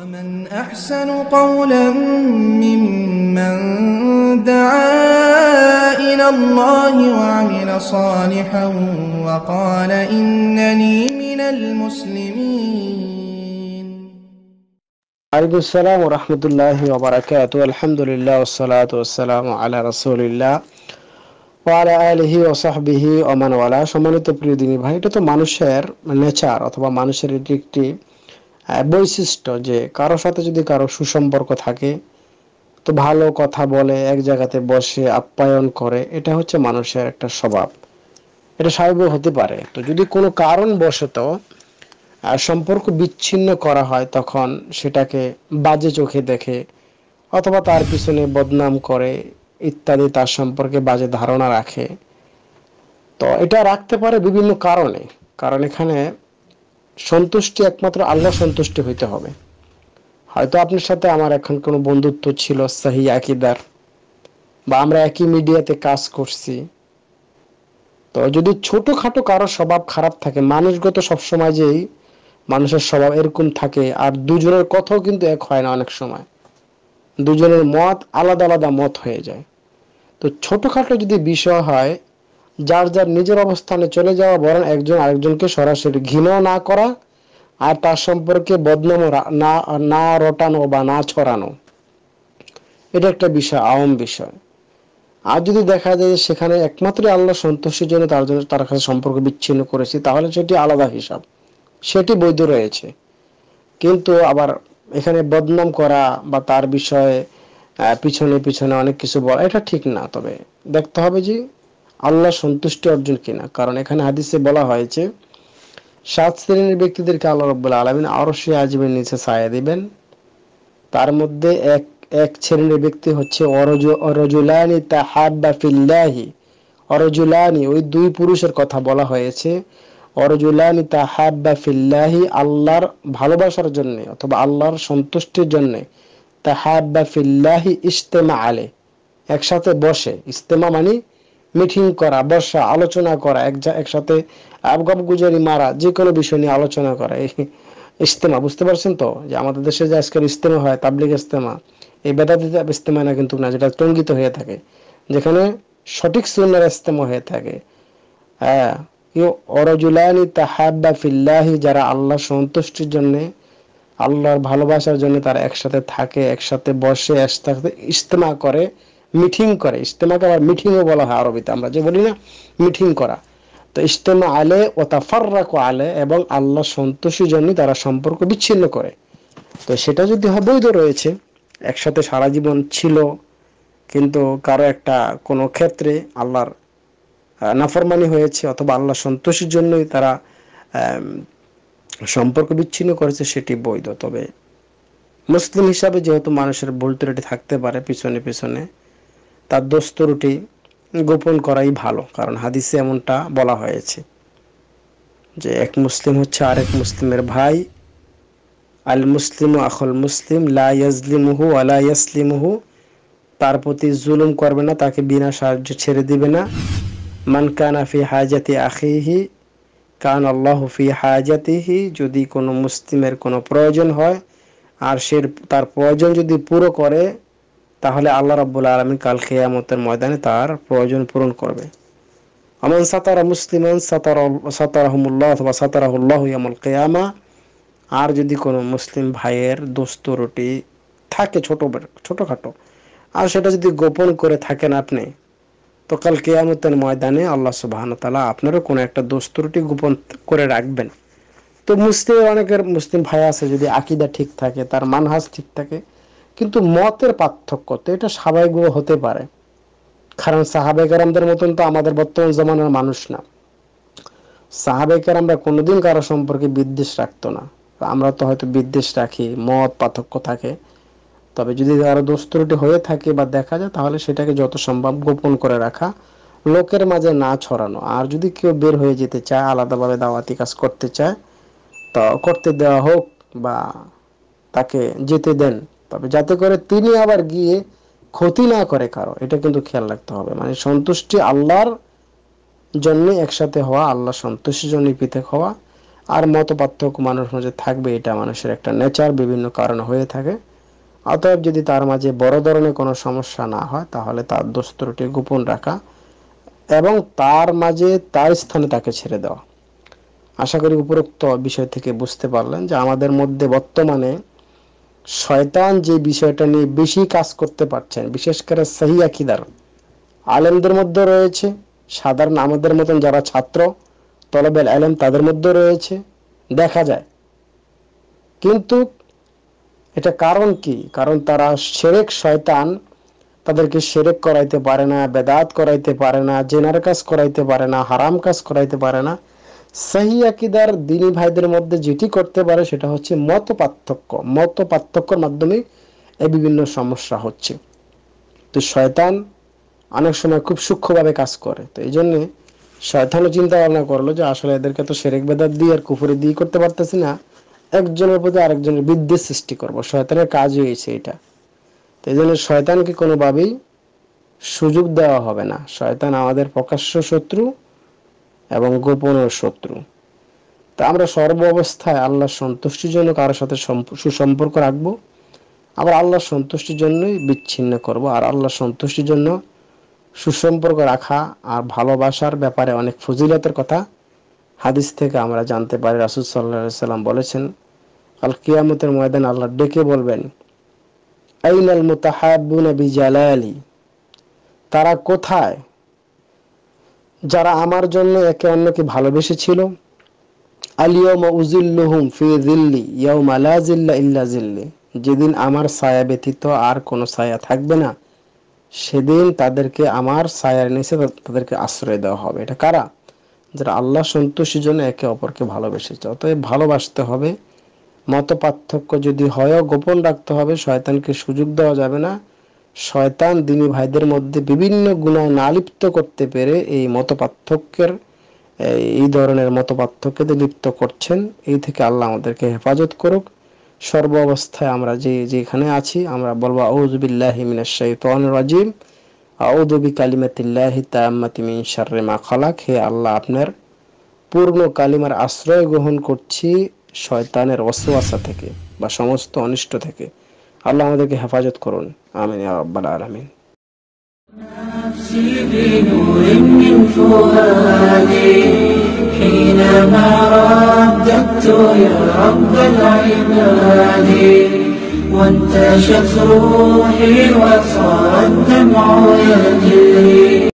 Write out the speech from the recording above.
ومن أحسن قولا ممن دعا إلى الله وعمل صالحا وقال إنني من المسلمين عليكم السلام ورحمة الله وبركاته الحمد لله والصلاة والسلام على رسول الله ওয়ালা আলিহি ও সাহবিহি ওমান ওয়ালা সম্মানিত প্রিয় দিনী ভাই এটা তো মানুষের নেচার অথবা মানুষের এটি একটি আহ, বৈশিষ্ট্য যে কারোর সাথে যদি কারও সুসম্পর্ক থাকে, তো ভালো কথা বলে, এক জায়গাতে বসে আপ্যায়ন করে, এটা হচ্ছে মানুষের একটা স্বভাব। এটা স্বাভাবিক হতে পারে। তো যদি কোনো কারণ বশত সম্পর্ক বিচ্ছিন্ন করা হয়, তখন সেটাকে বাজে চোখে দেখে, অথবা তার পিছনে বদনাম করে ইত্যাদি, তার সম্পর্কে বাজে ধারণা রাখে, তো এটা রাখতে পারে বিভিন্ন কারণে। কারণ এখানে সন্তুষ্টি একমাত্র আল্লাহ সন্তুষ্টি হইতে হবে। হয়তো আপনার সাথে আমার এখন কোনো বন্ধুত্ব ছিল, সাহি আকিদার, বা আমরা একই মিডিয়াতে কাজ করছি। তো যদি ছোটখাটো কারও স্বভাব খারাপ থাকে, মানুষগত সবসময় যেই মানুষের স্বভাব এরকম থাকে, আর দুজনের কথাও কিন্তু এক হয় না অনেক সময়। দুজনের মত আলাদা আলাদা মত হয়ে যায়। তো ছোটখাটো যদি বিষয় হয় যার যার নিজের অবস্থানে চলে যাওয়া বরং একজন আরেকজনকে সরাসরি ঘৃণাও না করা আর তার সম্পর্কে বদনাম না না রটানো বা না ছড়ানো। এটা একটা বিষয় আওম বিষয়। আর যদি দেখা যায় সেখানে একমাত্র আল্লাহ সন্তোষের জন্য তার জন্য তার কাছে সম্পর্ক বিচ্ছিন্ন করেছি, তাহলে সেটি আলাদা হিসাব। সেটি বৈধ রয়েছে। কিন্তু আবার এখানে বদনাম করা বা তার বিষয়ে পিছনে পিছনে অনেক কিছু বলা, এটা ঠিক না। তবে দেখতে হবে যে আল্লাহ সন্তুষ্টি অর্জন কিনা? কারণ এখানে হাদিসে বলা হয়েছে, সাত শ্রেণির ব্যক্তিদেরকে আল্লাহ রব্বুল আলমিন আরও সে আজমের নিচে ছায়া দিবেন। তার মধ্যে এক এক শ্রেণির ব্যক্তি হচ্ছে অরজু, অরজুলানি তাহাব্বা ফিল্লাহি। অরজুলানি, ওই দুই পুরুষের কথা বলা হয়েছে। অরজুলানি তাহাব্বা ফিল্লাহি, আল্লাহর ভালোবাসার জন্য অথবা আল্লাহর সন্তুষ্টির জন্য। তাহাব্বা ফিল্লাহি ইস্তেমা আলে একসাথে বসে। ইস্তেমা মানে মিটিং করা, বসা, আলোচনা করা, এক একসাথে আবগাব গুজারি মারা যে কোনো বিষয় নিয়ে আলোচনা করা। এই ইস্তেমা বুঝতে পারছেন তো? যে আমাদের দেশে যে আজকের ইস্তেমা হয়, তাবলিগ ইস্তেমা এই বেদাতি ইস্তেমা না কিন্তু না, যেটা টঙ্গিত হয়ে থাকে, যেখানে সঠিক সুন্নার ইস্তেমা হয়ে থাকে। হ্যাঁ অরজুলানি তাহাব্বা ফিল্লাহি, যারা আল্লাহ সন্তুষ্টির জন্য, আল্লাহর ভালোবাসার জন্য তারা একসাথে থাকে, একসাথে বসে, একসাথে ইস্তেমা করে মিটিং করে। ইজতেমাকে আবার মিটিংও বলা হয় আরবিতে, আমরা যে বলি না, মিটিং করা। তো ইস্তেমা আলে ও তাফার্রাকু আলে এবং আল্লাহ সন্তোষীর জন্য তারা সম্পর্ক বিচ্ছিন্ন করে। তো সেটা যদি বৈধ রয়েছে, একসাথে সারা জীবন ছিল, কিন্তু কারও একটা কোনো ক্ষেত্রে আল্লাহর নাফরমানি হয়েছে অথবা আল্লাহ সন্তোষের জন্যই তারা সম্পর্ক বিচ্ছিন্ন করেছে, সেটি বৈধ। তবে মুসলিম হিসাবে যেহেতু মানুষের ভুল ত্রুটি থাকতে পারে পিছনে পিছনে তার দোষ ত্রুটি গোপন করাই ভালো, কারণ হাদিসে এমনটা বলা হয়েছে যে এক মুসলিম হচ্ছে আরেক মুসলিমের ভাই, আল মুসলিম আখল মুসলিম, লা ইয়াজলিমুহু তার প্রতি জুলুম করবে না, তাকে বিনা সাহায্য ছেড়ে দিবে না। মান কানা ফি হাজাতি আখিহি, কান আল্লাহ হাজাতিহি, যদি কোনো মুসলিমের কোনো প্রয়োজন হয়, আর সে তার প্রয়োজন যদি পুরো করে তাহলে আল্লাহ রাব্বুল আলমী কাল খেয়ামতের ময়দানে তার প্রয়োজন পূরণ করবে। আমান সাতারা মুসলিমান সাতারা, সাতারাহমুল্লাহ অথবা সাতারাহুল্লাহ ইয়ামুল কেয়ামা, আর যদি কোনো মুসলিম ভাইয়ের দোস্ত রুটি থাকে ছোট ছোটখাটো, আর সেটা যদি গোপন করে থাকেন আপনি, তো কাল কেয়ামতের ময়দানে আল্লাহ সুবাহন তালা আপনারও কোনো একটা দোস্ত রুটি গোপন করে রাখবেন। তো মুসলিম, অনেকের মুসলিম ভাই আছে যদি আকিদা ঠিক থাকে, তার মানহাজ ঠিক থাকে কিন্তু মতের পার্থক্য তো এটা স্বাভাবিক হতে পারে। কারণ সাহাবেকারামদের মতন তো আমাদের বর্তমান জমানার মানুষ না। সাহাবেকার আমরা কোনোদিন কারও সম্পর্কে বিদ্বেষ রাখতো না। আমরা তো হয়তো বিদ্বেষ রাখি, মত পার্থক্য থাকে। তবে যদি কারও দোস্তরটি হয়ে থাকে বা দেখা যায়, তাহলে সেটাকে যত সম্ভব গোপন করে রাখা, লোকের মাঝে না ছড়ানো। আর যদি কেউ বের হয়ে যেতে চায়, আলাদাভাবে দাওয়াতি কাজ করতে চায়, তো করতে দেওয়া হোক বা তাকে যেতে দেন তবে যাতে করে তিনি আবার গিয়ে ক্ষতি না করে কারও, এটা কিন্তু খেয়াল রাখতে হবে। মানে সন্তুষ্টি আল্লাহর জন্য একসাথে হওয়া, আল্লাহ সন্তুষ্টির জন্য পৃথক হওয়া আর মত পার্থক্য মানুষের মাঝে থাকবে, এটা মানুষের একটা নেচার বিভিন্ন কারণ হয়ে থাকে। অতএব যদি তার মাঝে বড় ধরনের কোনো সমস্যা না হয়, তাহলে তার দোস্তরটি গোপন রাখা এবং তার মাঝে তার স্থানে তাকে ছেড়ে দেওয়া। আশা করি উপরোক্ত বিষয় থেকে বুঝতে পারলেন যে আমাদের মধ্যে বর্তমানে শয়তান যে বিষয়টা নিয়ে বেশি কাজ করতে পারছেন, বিশেষ করে সহি আকিদার। আলেমদের মধ্যে রয়েছে, সাধারণ আমাদের মতন যারা ছাত্র, তলবেল আলেম তাদের মধ্যে রয়েছে, দেখা যায়। কিন্তু এটা কারণ কি? কারণ তারা সেরেক শয়তান, তাদেরকে সেরেক করাইতে পারে না, বেদাত করাইতে পারে না, জেনার কাজ করাইতে পারে না, হারাম কাজ করাইতে পারে না। সাহি আকিদার দিনী ভাইদের মধ্যে যেটি করতে পারে সেটা হচ্ছে মত পার্থক্য। মত পার্থক্যর মাধ্যমে এই বিভিন্ন সমস্যা হচ্ছে। তো শয়তান অনেক সময় খুব সূক্ষ্মভাবে কাজ করে। তো এই জন্যে শয়তানও চিন্তা ভাবনা করল যে আসলে এদেরকে তো সেরেক বেদার দিয়ে আর কুফুরে দিয়ে করতে পারতেছি না। একজনের প্রতি আরেকজনের বিদ্বেষ সৃষ্টি করব। শয়তানের কাজ হয়েছে এটা। তো এই জন্য শয়তানকে কোনোভাবেই সুযোগ দেওয়া হবে না। শয়তান আমাদের প্রকাশ্য শত্রু। এবং গোপন শত্রু। তা আমরা সর্ব অবস্থায় আল্লাহর সন্তুষ্টির জন্য কারোর সাথে সুসম্পর্ক রাখব, আবার আল্লাহর সন্তুষ্টির জন্যই বিচ্ছিন্ন করব, আর আল্লাহর সন্তুষ্টির জন্য সুসম্পর্ক রাখা আর ভালোবাসার ব্যাপারে অনেক ফজিলতের কথা হাদিস থেকে আমরা জানতে পারি। রাসুল সাল্লাহ সাল্লাম বলেছেন আল কিয়ামতের ময়দান আল্লাহ ডেকে বলবেন, আইনাল মুতাহাবুনা বিজালালি? তারা কোথায় যারা আমার জন্য একে অন্যকে ভালোবেসেছিল। আলিয়ম ফি জিল্লা ইল্লা জিল্লি যেদিন আমার ছায়া ব্যতীত আর কোনো ছায়া থাকবে না, সেদিন তাদেরকে আমার ছায়ার নিচে তাদেরকে আশ্রয় দেওয়া হবে। এটা কারা? যারা আল্লাহ সন্তুষ্টির জন্য একে অপরকে ভালোবেসেছে। অতএব ভালোবাসতে হবে। মত পার্থক্য যদি হয়ও গোপন রাখতে হবে, শয়তানকে সুযোগ দেওয়া যাবে না। শয়তান দিনী ভাইদের মধ্যে বিভিন্ন গুণায় নালিপ্ত করতে পেরে এই মত পার্থক্যের এই ধরনের মত পার্থক্যতে লিপ্ত করছেন। এই থেকে আল্লাহ আমাদেরকে হেফাজত করুক। সর্ব অবস্থায় আমরা যে, যেখানে আছি, আমরা বলব আউজবিল্লাহি আউযু বিকালিমাতিল্লাহি তাম্মাতি মিন শাররি মা খালাক। হে আল্লাহ, আপনার পূর্ণ কালিমার আশ্রয় গ্রহণ করছি শয়তানের ওয়াসওয়াসা থেকে বা সমস্ত অনিষ্ট থেকে। আল্লাহ আমাদেরকে হেফাজত করুন আমিন ইয়া রাব্বাল আলামিন نفسي بنور من فؤادي حينما رددت يا رب العباد وانتشت روحي وصار الدمع يجري